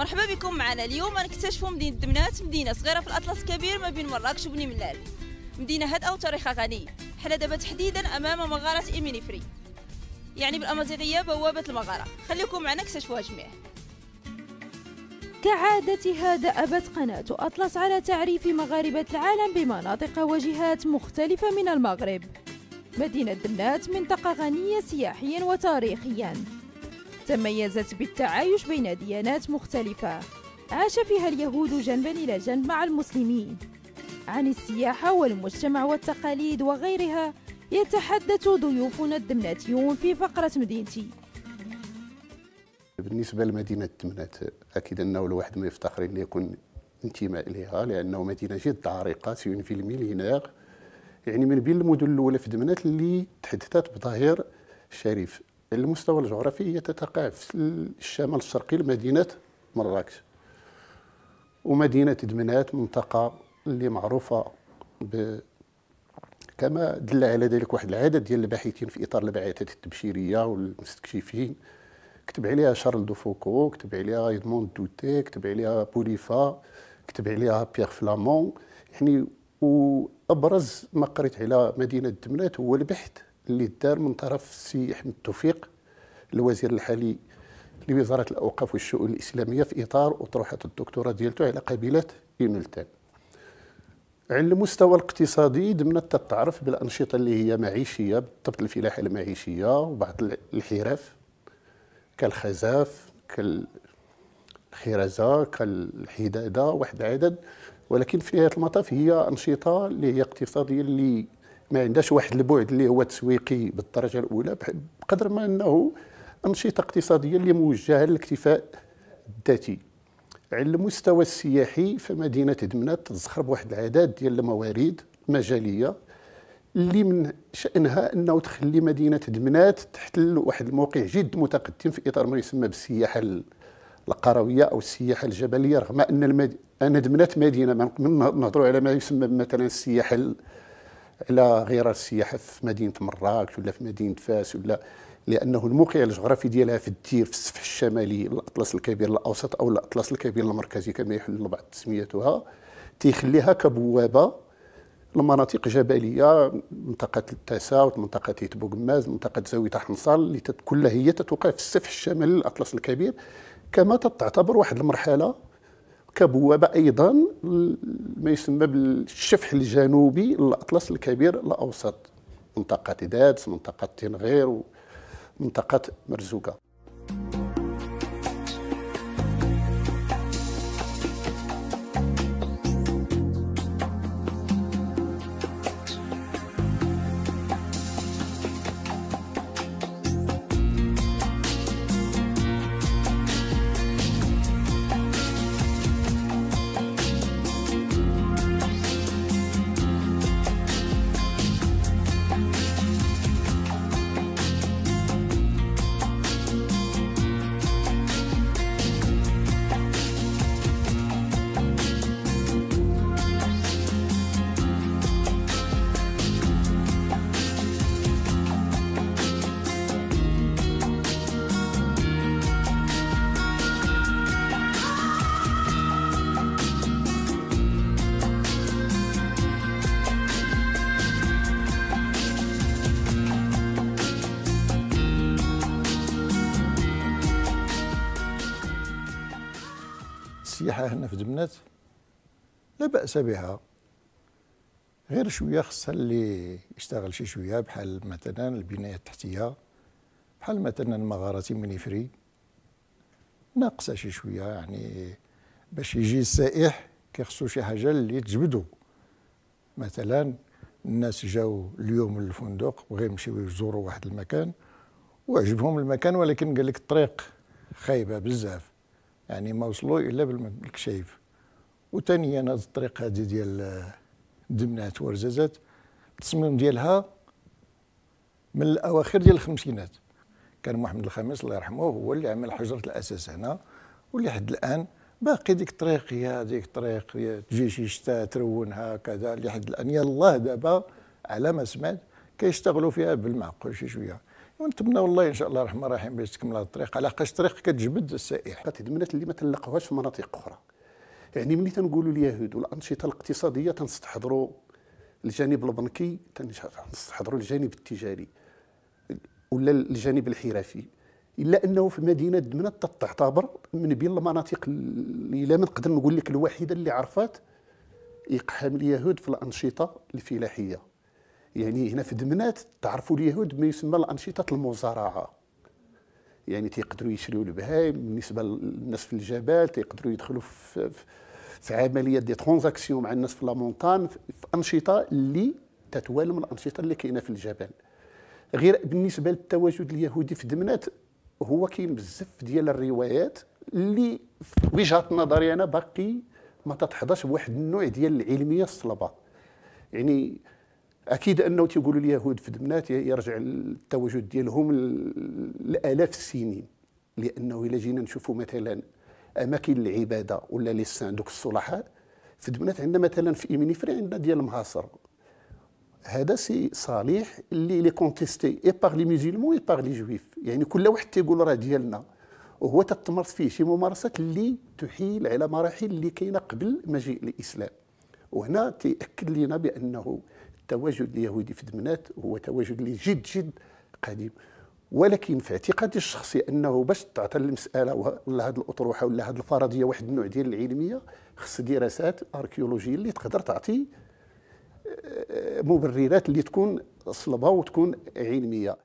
مرحبا بكم معنا اليوم. نكتشفوا مدينة دمنات مدينة صغيرة في الأطلس الكبير ما بين مراكش وبني ملال. مدينة هادئة وتاريخها غني. حنا دابا تحديدا أمام مغارة إيمي نيفري. يعني بالأمازيغية بوابة المغارة. خليكم معنا اكتشفوها جميع كعادتها دأبت قناة أطلس على تعريف مغاربة العالم بمناطق وجهات مختلفة من المغرب. مدينة دمنات منطقة غنية سياحيا وتاريخيا. تميزت بالتعايش بين ديانات مختلفة. عاش فيها اليهود جنبا إلى جنب مع المسلمين. عن السياحة والمجتمع والتقاليد وغيرها يتحدث ضيوفنا الدمناتيون في فقرة مدينتي. بالنسبة لمدينة دمنات أكيد أنه الواحد ما يفتخر أن يكون انتماء إليها لأنه مدينة جد عريقة c'est une ville millénaire يعني من بين المدن الأولى في دمنات اللي تحدثت بظهير شريف على المستوى الجغرافي هي تتقع في الشمال الشرقي لمدينة مراكش. ومدينة دمنات منطقة اللي معروفة ب كما دل على ذلك واحد العدد ديال الباحثين في إطار البعثات التبشيرية والمستكشفين. كتب عليها شارل دو فوكو كتب عليها ايدموند دوتي كتب عليها بوليفا كتب عليها بيير فلامون. يعني وأبرز ما قريت على مدينة دمنات هو البحث اللي دار من طرف السي أحمد توفيق الوزير الحالي لوزارة الأوقاف والشؤون الإسلامية في إطار أطروحة الدكتوراه ديالته على قبيلة يونلتان. على المستوى الاقتصادي دمنت تتعرف بالأنشطة اللي هي معيشية بالضبط الفلاحة المعيشية وبعض الحرف كالخزاف كالخرزة كالحدادة واحد العدد ولكن في نهاية المطاف هي أنشطة اللي هي اقتصادية اللي ما عندهاش واحد البعد اللي هو تسويقي بالدرجة الأولى بقدر ما أنه أنشطة اقتصادية اللي موجهة للاكتفاء الذاتي. على المستوى السياحي فمدينة دمنات تزخر بواحد العدد ديال الموارد مجاليه اللي من شأنها أنه تخلي مدينة دمنات تحتل واحد الموقع جد متقدم في إطار ما يسمى بالسياحة القروية أو السياحة الجبلية رغم أن المد... أن دمنات مدينة من نهضروا على ما يسمى مثلا السياحة على غير السياحه في مدينة مراكش ولا في مدينة فاس ولا لأنه الموقع الجغرافي ديالها في الدير في السفح الشمالي الأطلس الكبير الأوسط أو الأطلس الكبير المركزي كما يحل بعض تسميتها تيخليها كبوابة لمناطق جبلية منطقة التساوت منطقه بوغماز منطقة زاوية أحنصال اللي كلها هي تتوقع في السفح الشمالي للأطلس الكبير كما تعتبر واحد المرحلة كبوابة أيضا ما يسمى بالشفح الجنوبي للأطلس الكبير الاوسط منطقة دادس منطقة تنغير ومنطقه مرزوقة. السياحة هنا في دمنات لا بأس بها. غير شوية خصها اللي يشتغل شي شوية بحال مثلا البناية التحتية بحال مثلا مغارة منيفري. ناقصة شي شوية يعني باش يجي السائح كيخصو شي حاجة اللي تجبدو. مثلا الناس جاو اليوم للفندق بغاو يمشيو يزوروا واحد المكان وعجبهم المكان ولكن قال لك الطريق خايبة بزاف. يعني ما وصلوا إلا بالكشايف وثانيا هذه الطريق هذه ديال دمنات ورزازات. التصميم ديالها من الأواخر ديال الخمسينات. كان محمد الخامس الله يرحمه هو اللي عمل حجرة الأساس هنا. واللي حد الآن باقي ديك الطريق هي هذيك الطريق تجي شي شتاء ترونها كذا. لحد الآن يلاه دابا على ما سمعت كيشتغلوا فيها بالمعقول شي شوية. ونتمنى والله إن شاء الله الرحمن الرحيم باش تكمل هذه الطريق. على حقاش الطريق كتجبد السائح. تدمنات اللي ما تلقاوهاش في مناطق أخرى. يعني ملي تنقولوا اليهود والأنشطة الاقتصادية تنستحضروا الجانب البنكي تنستحضروا الجانب التجاري ولا الجانب الحرفي. إلا أنه في مدينة دمنه تعتبر من بين المناطق اللي لا نقدر نقول لك الوحيدة اللي عرفات إقحام اليهود في الأنشطة الفلاحية. يعني هنا في دمنات تعرفوا اليهود ما يسمى الأنشطة المزارعة. يعني تيقدروا يشريوا البهايم بالنسبة للناس في الجبال تيقدروا يدخلوا في, في عمليه دي ترانزاكسيون مع الناس في لامونتان في أنشطة اللي تتوالى من الأنشطة اللي كاينة في الجبل. غير بالنسبة للتواجد اليهودي في دمنات هو كاين بزاف ديال الروايات اللي في وجهه نظري أنا باقي ما تتحظاش بواحد النوع ديال العلمية الصلبة. يعني أكيد أنه تيقولوا اليهود في دمنات يرجع التواجد ديالهم لآلاف السنين لأنه إلا جينا نشوفوا مثلا أماكن العبادة ولا les saints دوك الصلحاء في دمنات عندنا مثلا في ايمينيفري عندنا ديال مهاصر هذا سي صالح اللي est contesté et par les musulmans et par les juifs. يعني كل واحد تيقول راه ديالنا. وهو تتمارس فيه شي ممارسات اللي تحيل على مراحل اللي كاينة قبل مجيء الإسلام. وهنا تيأكد لنا بأنه التواجد اليهودي في دمنات هو تواجد اللي جد جد قديم. ولكن في اعتقادي الشخصي أنه باش تعطى المسألة ولا هذه الأطروحة ولا هذه الفرضية واحد النوع ديال العلمية خص دراسات اركيولوجيه اللي تقدر تعطي آه، مبررات اللي تكون صلبة وتكون علمية.